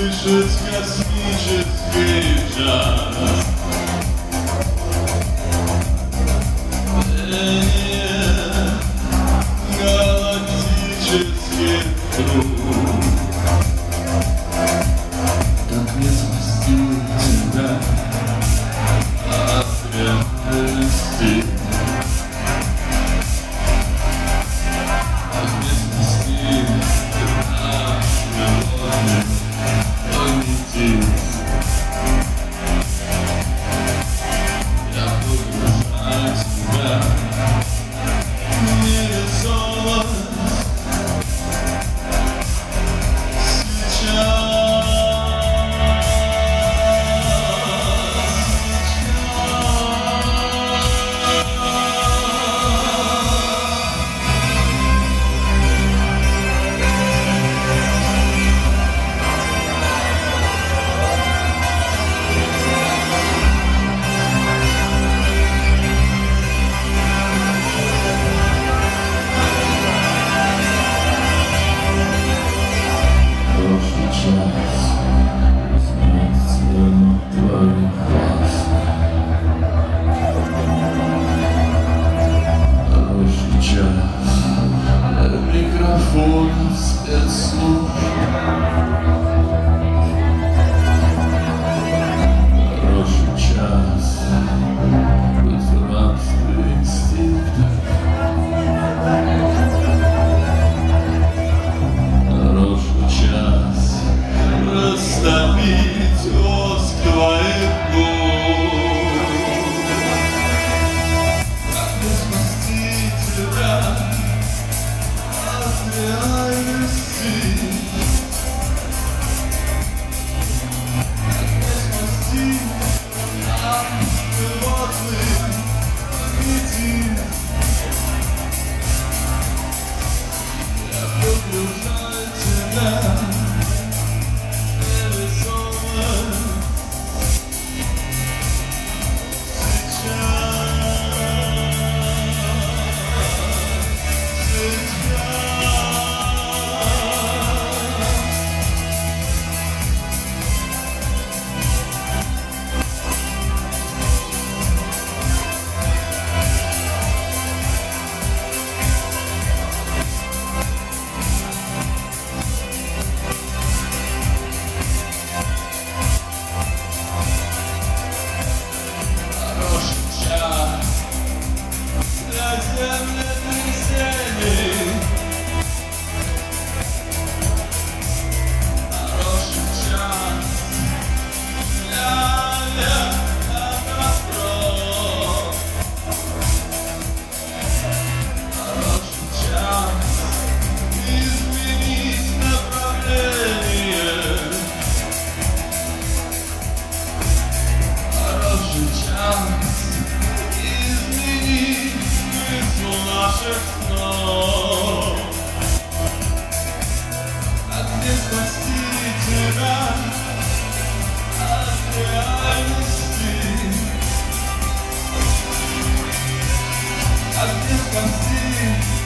Wyszedł z miast, niczy. Yeah.